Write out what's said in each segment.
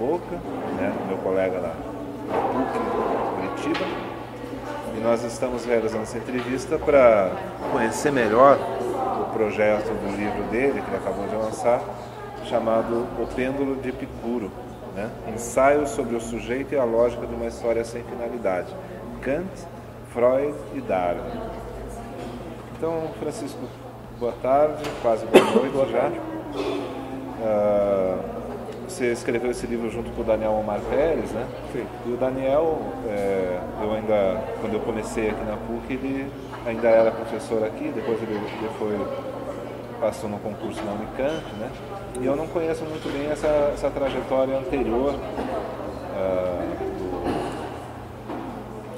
Boca, né, meu colega na, na PUC Curitiba. E nós estamos realizando essa entrevista para conhecer melhor o projeto do livro dele, que ele acabou de lançar, chamado O Pêndulo de Epicuro, né? Ensaio sobre o sujeito e a lógica de uma história sem finalidade. Kant, Freud e Darwin. Então, Francisco, boa tarde, quase boa noite boa já. Uh, você escreveu esse livro junto com o Daniel Omar Pérez, né? Sim. E o Daniel, é, eu ainda, quando eu comecei aqui na PUC, ele ainda era professor aqui, depois ele, ele foi, passou no concurso na Unicamp, né? E eu não conheço muito bem essa, essa trajetória anterior, uh,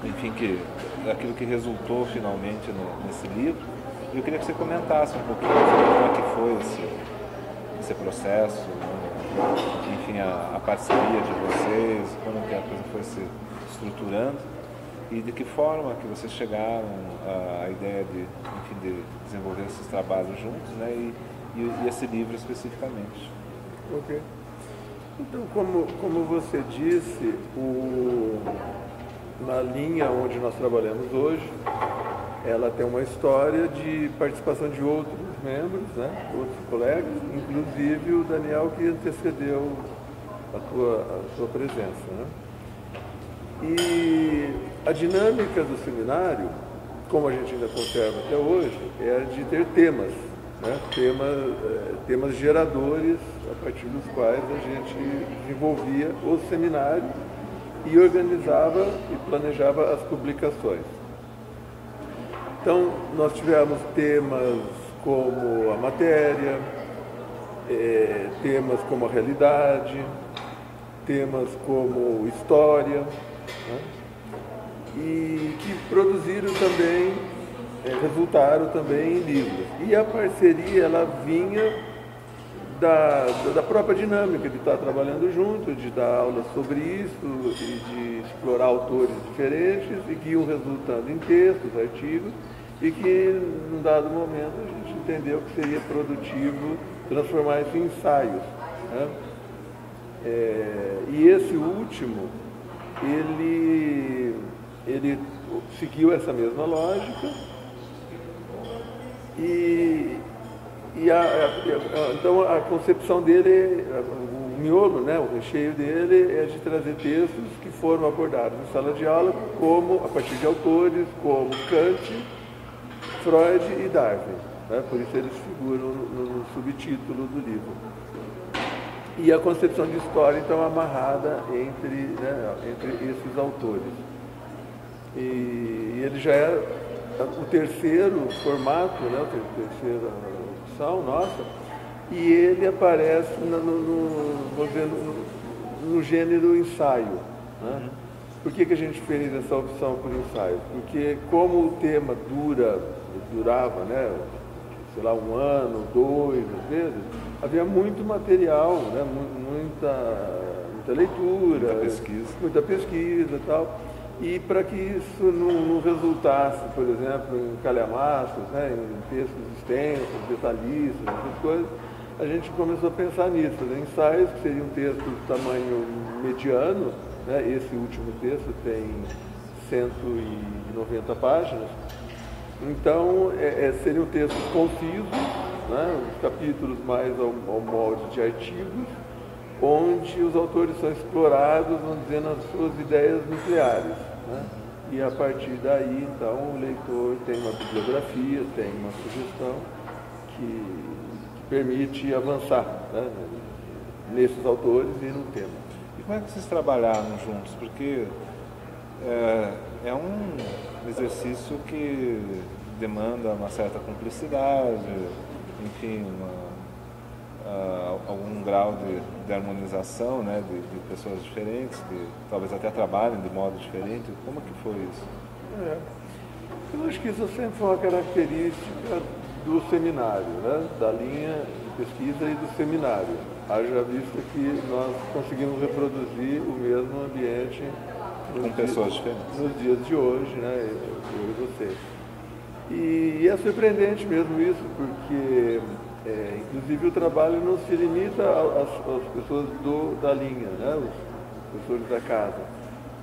do, enfim, que, daquilo que resultou finalmente no, nesse livro. E eu queria que você comentasse um pouquinho como é que foi esse, esse processo, enfim, a, a, parceria de vocês, como que a coisa foi se estruturando e de que forma que vocês chegaram à, ideia de, enfim, de desenvolver esses trabalhos juntos, né? E, e, e esse livro especificamente. Ok. Então, como, como você disse, o, na linha onde nós trabalhamos hoje, ela tem uma história de participação de outros membros, né, outros colegas, inclusive o Daniel que antecedeu a tua, a tua presença. Né? E a dinâmica do seminário, como a gente ainda conserva até hoje, é de ter temas né, temas, é, temas geradores a partir dos quais a gente desenvolvia o seminário e organizava e planejava as publicações. Então, nós tivemos temas como a matéria, é, temas como a realidade, temas como história, né, e que produziram também é, resultaram também em livros. E a parceria ela vinha da, da própria dinâmica de estar trabalhando junto, de dar aulas sobre isso e de explorar autores diferentes e que iam resultando em textos, artigos, e que num dado momento a gente entendeu que seria produtivo transformar isso em ensaios. Né? É, e esse último, ele, ele seguiu essa mesma lógica, e, e a, a, então a concepção dele, o miolo, né, o recheio dele é de trazer textos que foram abordados em sala de aula como, a partir de autores como Kant, Freud e Darwin. Né, por isso eles figuram no, no subtítulo do livro. E a concepção de história, então, amarrada entre, né, entre esses autores. E, e ele já é o terceiro formato, né, a terceira opção nossa, e ele aparece no, no, dizer, no, no gênero ensaio. Né? Uhum. Por que, que a gente fez essa opção por ensaio? Porque como o tema dura, durava, né, sei lá, um ano, dois, às vezes, havia muito material, né, muita, muita leitura, muita pesquisa, muita pesquisa e tal. E para que isso não, não, resultasse, por exemplo, em calhamaços, né, em textos extensos, detalhistas, essas coisas, a gente começou a pensar nisso, né, ensaios que seriam textos de tamanho mediano, né, esse último texto tem 190 páginas, então é, é, seriam textos concisos, né, os capítulos mais ao, ao molde de artigos, onde os autores são explorados, vamos dizer, nas suas ideias nucleares. Né? E a partir daí, então, o leitor tem uma bibliografia, tem uma sugestão que, que permite avançar né? nesses autores e no tema. E como é que vocês trabalharam juntos? Porque é, é um exercício que demanda uma certa cumplicidade, enfim, uma uh, algum grau de, de harmonização né, de, de, pessoas diferentes, que talvez até trabalhem de modo diferente. Como que foi isso? É. Eu acho que isso sempre foi uma característica do seminário, né? da linha de pesquisa e do seminário. Haja visto que nós conseguimos reproduzir o mesmo ambiente com pessoas diferentes. Nos dias de hoje, né? eu e você. E, é surpreendente mesmo isso, porque É, inclusive o trabalho não se limita às, às pessoas do, da linha, né? os professores da casa.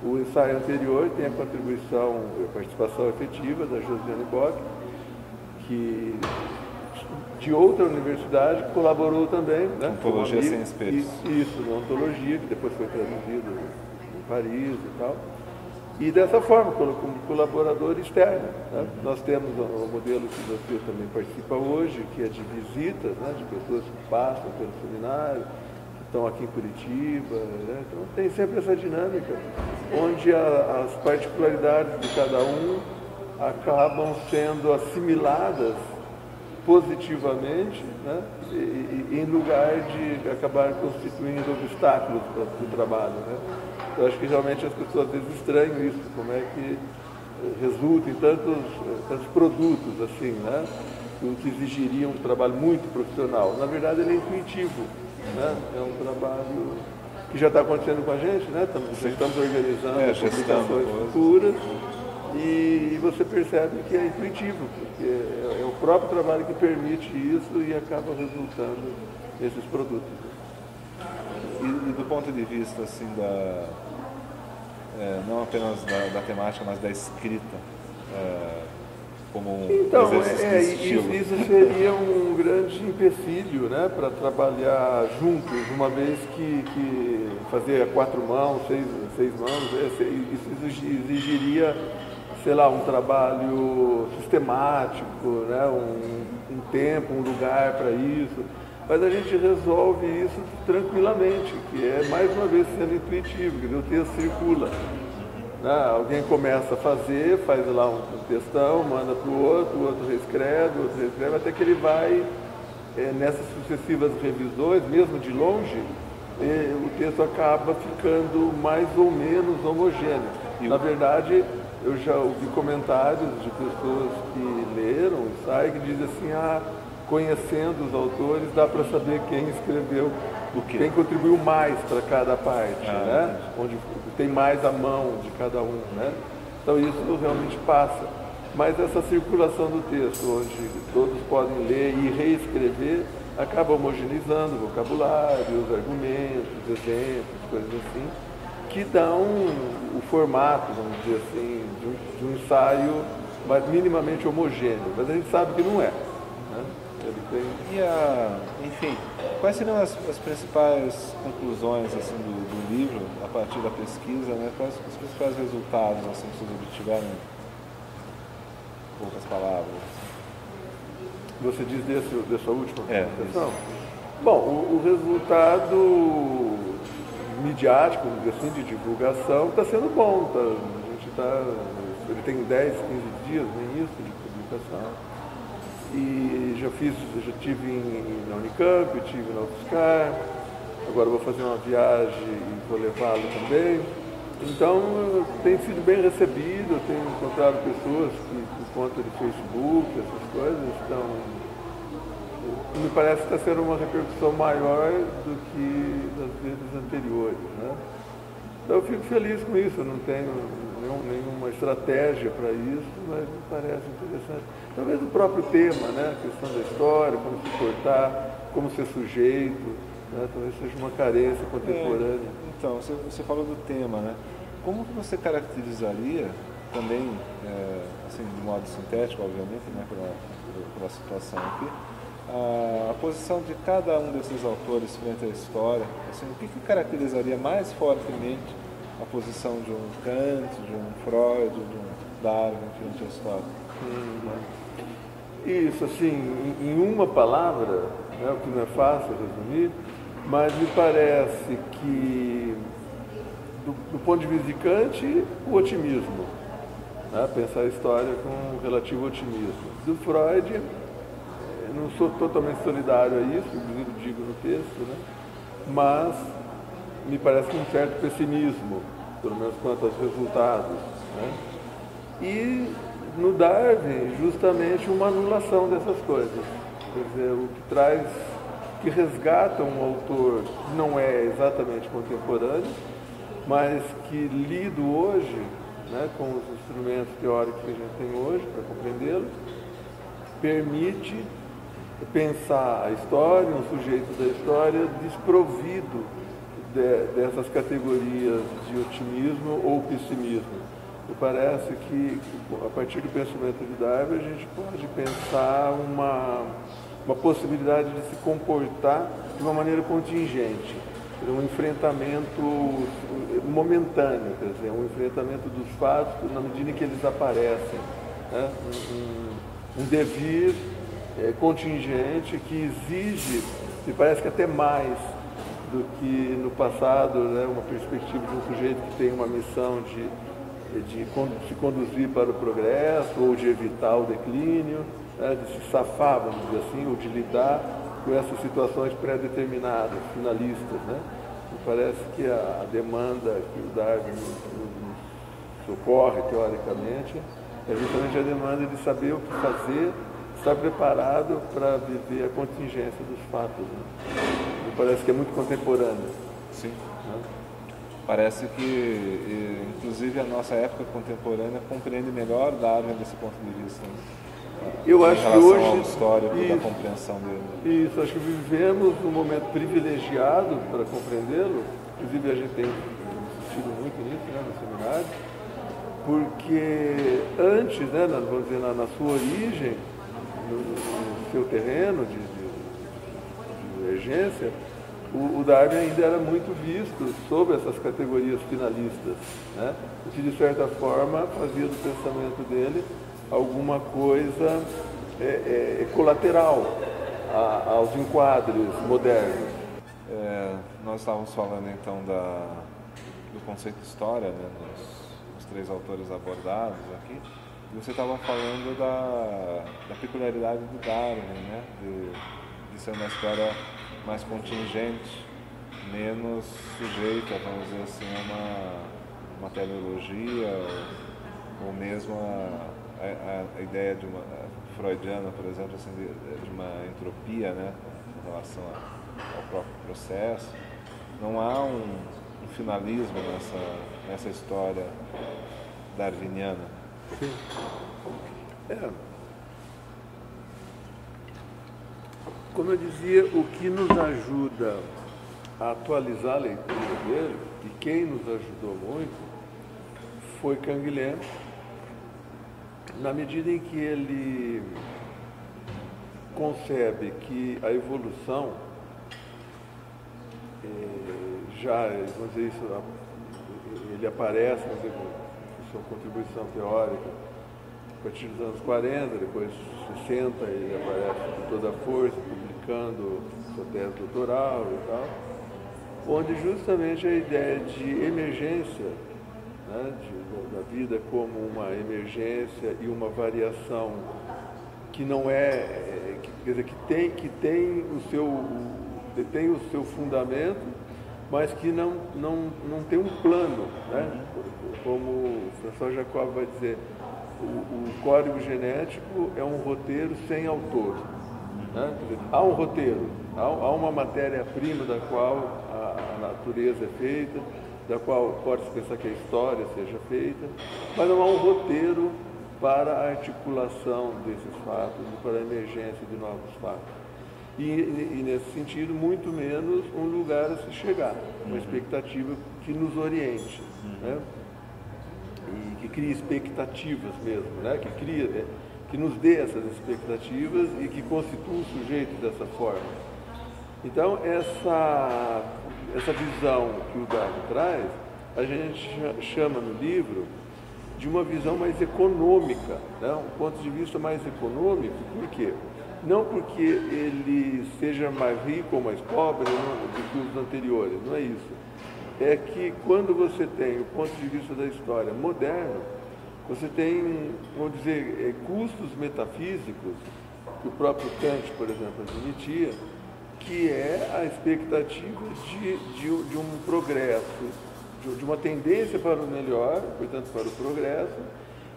O ensaio anterior tem a contribuição, a participação efetiva da Josiane Bock, que de outra universidade colaborou também. Né, ontologia sem espelhos. Isso, na ontologia, que depois foi traduzido em Paris e tal. E dessa forma, como colaborador externo. Né? Nós temos o modelo que você também participa hoje, que é de visitas, né? de pessoas que passam pelo seminário, que estão aqui em Curitiba. Né? Então tem sempre essa dinâmica, onde a, as particularidades de cada um acabam sendo assimiladas positivamente, né? e, em lugar de acabar constituindo obstáculos para o trabalho. Né? Eu acho que realmente as pessoas às vezes estranham isso, como é que eh, resulta em tantos, eh, tantos produtos assim, né? que exigiriam um trabalho muito profissional. Na verdade ele é intuitivo, né? é um trabalho que já está acontecendo com a gente, né? estamos, estamos organizando é, publicações futuras e você percebe que é intuitivo, porque é, é o próprio trabalho que permite isso e acaba resultando nesses produtos. E, e do ponto de vista assim da é, não apenas da, da, temática, mas da escrita é, como um então, é, isso, isso, seria um grande empecilho né, para trabalhar juntos, uma vez que, que fazer quatro mãos, seis, seis mãos, é, isso exigiria sei lá, um trabalho sistemático, né? um, um tempo, um lugar para isso. Mas a gente resolve isso tranquilamente, que é mais uma vez sendo intuitivo, dizer, o texto circula. Né? Alguém começa a fazer, faz lá um textão, manda para o outro, o outro reescreve, o outro reescreve, até que ele vai, é, nessas sucessivas revisões, mesmo de longe, é, o texto acaba ficando mais ou menos homogêneo. Na verdade, eu já ouvi comentários de pessoas que leram o ensaio que dizem assim, ah, conhecendo os autores, dá para saber quem escreveu, quem contribuiu mais para cada parte, ah, né? onde tem mais a mão de cada um. Né? Então isso realmente passa. Mas essa circulação do texto, onde todos podem ler e reescrever, acaba homogeneizando o vocabulário, os argumentos, exemplos, coisas assim que dão o formato, vamos dizer assim, de um, de um ensaio mas minimamente homogêneo, mas a gente sabe que não é. Né? Tem... E a, enfim, quais seriam as, as principais conclusões assim, do, do, livro a partir da pesquisa? Né? Quais os principais resultados assim, que vocês obtiveram? Em poucas palavras. Você diz desse, dessa última é? Bom, o, o resultado midiático, assim, de divulgação, está sendo bom. Tá, a gente tá, ele tem 10, 15 dias, nem isso, de publicação. E já fiz, já tive na Unicamp, tive na UFSCar, agora vou fazer uma viagem e vou levá-lo também. Então tem sido bem recebido, tenho encontrado pessoas que, por conta de Facebook, essas coisas, estão me parece que está sendo uma repercussão maior do que das vezes anteriores. Né? Então eu fico feliz com isso, eu não tenho nenhum, nenhuma estratégia para isso, mas me parece interessante. Talvez o próprio tema, né? a questão da história, como se portar, como ser sujeito, né? talvez seja uma carência contemporânea. É, então, você, você, falou do tema, né? Como que você caracterizaria também, é, assim, de modo sintético, obviamente, né, pela, pela situação aqui, a, posição de cada um desses autores frente à história, assim, o que, que caracterizaria mais fortemente a posição de um Kant, de um Freud, de um Darwin frente à história? Uhum. Isso, assim, em uma palavra, né, o que não é fácil resumir, mas me parece que, do, do ponto de vista de Kant, o otimismo. Né, pensar a história com relativo otimismo. Do Freud, não sou totalmente solidário a isso, inclusive digo no texto, né? mas me parece um certo pessimismo, pelo menos quanto aos resultados. Né? E no Darwin, justamente uma anulação dessas coisas. Quer dizer, o que traz, que resgata um autor que não é exatamente contemporâneo, mas que lido hoje, né, com os instrumentos teóricos que a gente tem hoje para compreendê-lo, permite pensar a história, um sujeito da história desprovido de, dessas categorias de otimismo ou pessimismo. Me parece que, a partir do pensamento de Darwin, a gente pode pensar uma, uma possibilidade de se comportar de uma maneira contingente, um enfrentamento momentâneo, quer dizer, um enfrentamento dos fatos na medida em que eles aparecem. Né? Um, um, um devir é, contingente que exige, me parece que até mais do que no passado, né, uma perspectiva de um sujeito que tem uma missão de, de se conduzir para o progresso ou de evitar o declínio, né, de se safar, vamos dizer assim, ou de lidar com essas situações pré-determinadas, finalistas. Né? Me parece que a, demanda que o Darwin socorre, teoricamente, é justamente a demanda de saber o que fazer estar preparado para viver a contingência dos fatos. Né? Me parece que é muito contemporâneo. Sim. Né? Parece que, inclusive, a nossa época contemporânea compreende melhor Darwin desse ponto de vista. Né? Eu acho que hoje. Histórico isso, da compreensão dele. Isso, acho que vivemos um momento privilegiado para compreendê-lo. Inclusive, a gente tem insistido muito nisso né, no seminário, porque antes, né, vamos dizer, na, na sua origem, no, seu terreno de, de, de emergência, o, o, Darwin ainda era muito visto sob essas categorias finalistas, né? que de certa forma fazia do pensamento dele alguma coisa é, é, é colateral a, aos enquadres modernos. É, nós estávamos falando então da, do conceito de história, né, nos, nos três autores abordados aqui. Você estava falando da, da, peculiaridade do Darwin, né? De, de, ser uma história mais contingente, menos sujeita, vamos dizer assim, a uma, uma teleologia ou, ou mesmo a, a, a, ideia de uma freudiana, por exemplo, assim, de, de uma entropia, né? Em relação ao próprio processo. Não há um, um finalismo nessa, nessa história darwiniana. Sim. É. Como eu dizia, o que nos ajuda a atualizar a leitura dele, e quem nos ajudou muito, foi Canguilhem, na medida em que ele concebe que a evolução eh, já, vamos dizer isso, ele aparece, vamos contribuição teórica a partir dos anos 40, depois 60 ele aparece com toda a força, publicando sua tese doutoral e tal, onde justamente a ideia de emergência, né, de, da vida como uma emergência e uma variação que não é, é quer dizer, que tem, que tem o seu, tem o seu fundamento, mas que não, não, não tem um plano, né? Como o François Jacob vai dizer, o, o, código genético é um roteiro sem autor. Né? Há um roteiro, há, há uma matéria-prima da qual a, a, natureza é feita, da qual pode-se pensar que a história seja feita, mas não há um roteiro para a articulação desses fatos, para a emergência de novos fatos. E, e, nesse sentido, muito menos um lugar a se chegar, uma expectativa que nos oriente. Né? E que cria expectativas mesmo, né? que, cria, né? que nos dê essas expectativas e que constitua o sujeito dessa forma. Então, essa, essa visão que o Darwin traz, a gente chama no livro de uma visão mais econômica, né? um ponto de vista mais econômico, por quê? Não porque ele seja mais rico ou mais pobre do que os anteriores, não é isso é que quando você tem o ponto de vista da história moderno, você tem, vamos dizer, é, custos metafísicos, que o próprio Kant, por exemplo, admitia, que é a expectativa de, de, de um progresso, de, de, uma tendência para o melhor, portanto, para o progresso,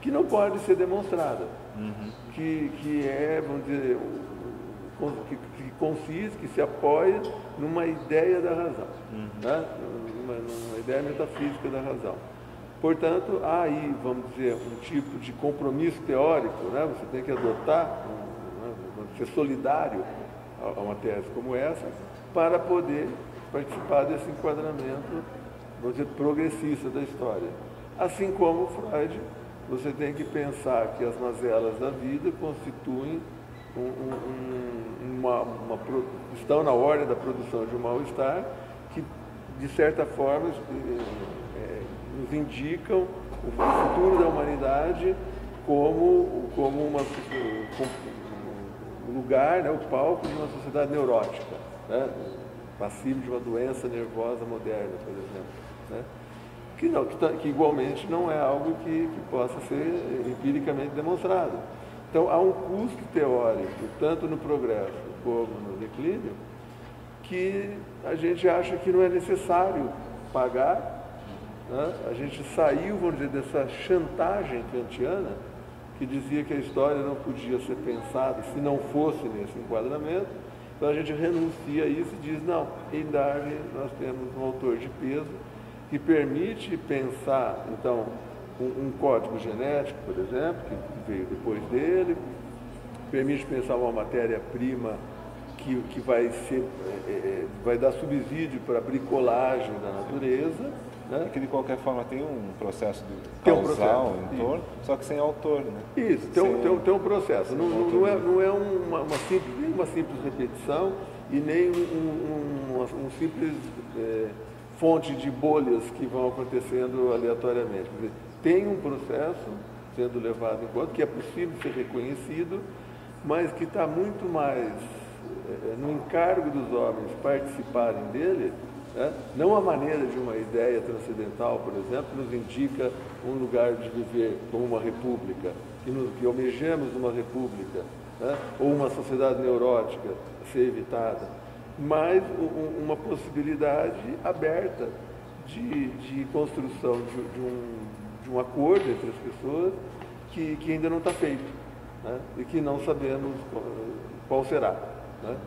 que não pode ser demonstrada, uhum. que, que é, vamos dizer, que, consiste, que se apoia numa ideia da razão, uhum. né? numa, numa ideia metafísica da razão. Portanto, há aí, vamos dizer, um tipo de compromisso teórico, né? você tem que adotar, né? ser solidário a uma tese como essa, para poder participar desse enquadramento, vamos dizer, progressista da história. Assim como Freud, você tem que pensar que as mazelas da vida constituem um, um, uma, uma, estão na ordem da produção de um mal-estar que, de certa forma, é, nos indicam o futuro da humanidade como, como uma, um lugar, né, o palco de uma sociedade neurótica, né, de uma doença nervosa moderna, por exemplo. Né, que, não, que, que, igualmente não é algo que, que possa ser empiricamente demonstrado. Então há um custo teórico, tanto no progresso como no declínio, que a gente acha que não é necessário pagar. Né? A gente saiu, vamos dizer, dessa chantagem kantiana que dizia que a história não podia ser pensada se não fosse nesse enquadramento. Então a gente renuncia a isso e diz, não, em Darwin nós temos um autor de peso que permite pensar, então, um, um código genético, por exemplo, que veio depois dele, permite pensar uma matéria-prima que, que vai, ser, é, é, vai dar subsídio para a bricolagem da natureza, né? que de qualquer forma tem um processo de tem um processo, em torno, só que sem autor, né? Isso, tem, sem, um, tem, um, tem um processo. Não, não, é, não é uma, uma, simples, nem uma simples repetição e nem um, um, um simples é, fonte de bolhas que vão acontecendo aleatoriamente. Tem um processo sendo levado em conta, que é possível ser reconhecido, mas que está muito mais é, no encargo dos homens participarem dele né? Não a maneira de uma ideia transcendental, por exemplo, nos indica um lugar de viver como uma república, que, nos, que almejamos uma república, né? ou uma sociedade neurótica ser evitada, mas um, uma possibilidade aberta de, de construção de, de, um, um acordo entre as pessoas que, que ainda não está feito né? e que não sabemos qual será. Né?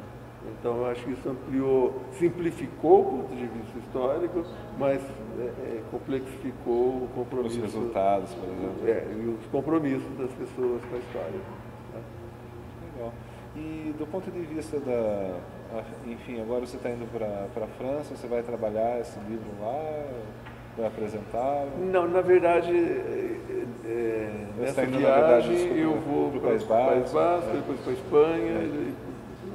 Então, eu acho que isso ampliou, simplificou o ponto de vista histórico, mas é, é, complexificou o compromisso. Os resultados, por exemplo. É, e os compromissos das pessoas com a história. Né? Legal. E do ponto de vista da. Enfim, agora você está indo para a França, você vai trabalhar esse livro lá? Vai apresentar? Não, na verdade, é, nessa viagem verdade, eu vou para o País Basco, é. depois para a Espanha, é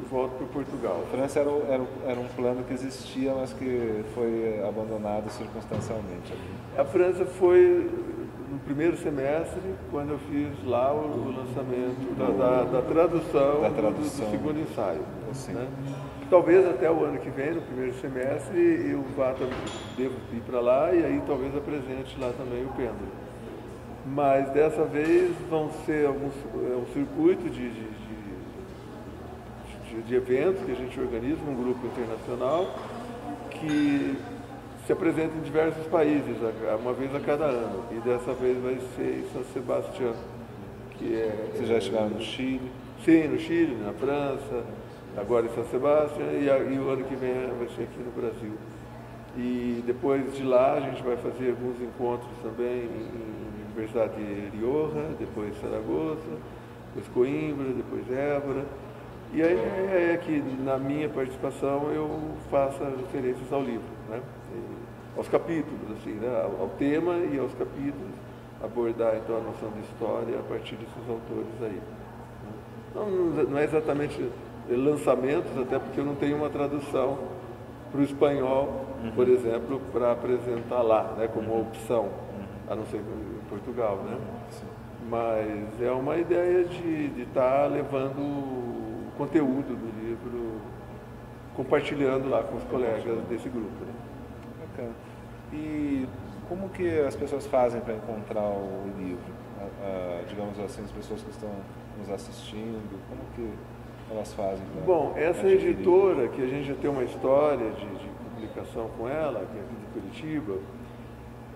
volto para Portugal. A França era, era, era, um plano que existia, mas que foi abandonado circunstancialmente. A França foi no primeiro semestre, quando eu fiz lá o, o lançamento da, da, da, tradução, da tradução. Do, do, segundo ensaio. Assim. Né? Talvez até o ano que vem, no primeiro semestre, eu vá, devo ir para lá e aí talvez apresente lá também o pêndulo. Mas dessa vez vão ser alguns, é um circuito de, de de, de eventos que a gente organiza num grupo internacional que se apresenta em diversos países, uma vez a cada ano. E dessa vez vai ser em São Sebastião, que é. Vocês já estiveram no Chile? Sim, no Chile, na França, agora em São Sebastião, e, e o ano que vem vai ser aqui no Brasil. E depois de lá a gente vai fazer alguns encontros também em Universidade de Rioja, depois Saragoça, depois Coimbra, depois Évora. E a ideia é que na minha participação eu faça referências ao livro, né? aos capítulos, assim, né? ao tema e aos capítulos, abordar então a noção de história a partir desses autores aí. Não, não é exatamente lançamentos, até porque eu não tenho uma tradução para o espanhol, uhum. por exemplo, para apresentar lá, né, como uhum. opção, uhum. a não ser em Portugal, né? Mas é uma ideia de estar tá levando conteúdo do livro, compartilhando lá com os colegas desse grupo. Né? Bacana. E como que as pessoas fazem para encontrar o livro? digamos assim, as pessoas que estão nos assistindo, como que elas fazem? Pra, Bom, essa editora, que a gente já tem uma história de, de publicação com ela, que é aqui de Curitiba,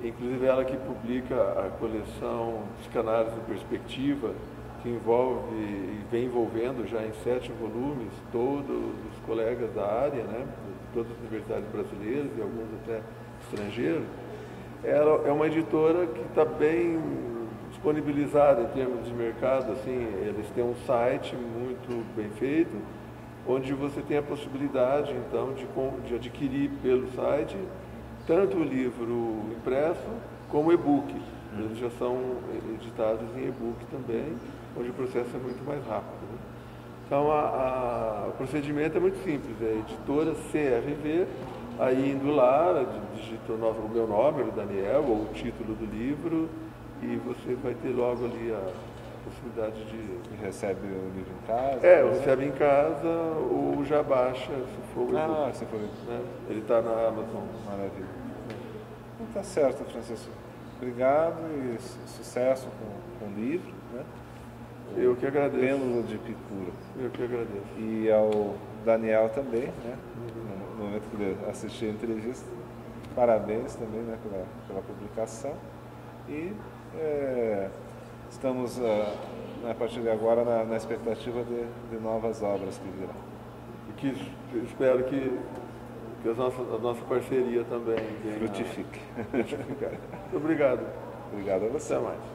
inclusive ela que publica a coleção Psicanálise em Perspectiva, que envolve e vem envolvendo já em sete volumes todos os colegas da área, né, de todas as universidades brasileiras e alguns até estrangeiros. Ela é uma editora que está bem disponibilizado em termos de mercado, assim, eles têm um site muito bem feito, onde você tem a possibilidade, então, de, de adquirir pelo site tanto o livro impresso como o e-book. Eles já são editados em e-book também, onde o processo é muito mais rápido. Né? Então, a, a, o procedimento é muito simples, é editora CRV, aí indo lá, digita o meu nome, o Daniel, ou o título do livro, e você vai ter logo ali a possibilidade de... E recebe o livro em casa? É, recebe em casa ou já baixa, se for... Ah, se for... Né? Ele está na Amazon. Maravilha. Então tá certo, Francisco. Obrigado e sucesso com, com o livro, né? Eu que agradeço. Pêndulo de Picura. Eu que agradeço. E ao Daniel também, né? Uhum. No momento que ele assistiu a entrevista. Parabéns também né, pela, pela publicação. E é, estamos, uh, a partir de agora, na, na expectativa de, de, novas obras que virão. E que espero que, que a, nossa, a nossa parceria também frutifique. Muito obrigado. Obrigado a você. Até mais.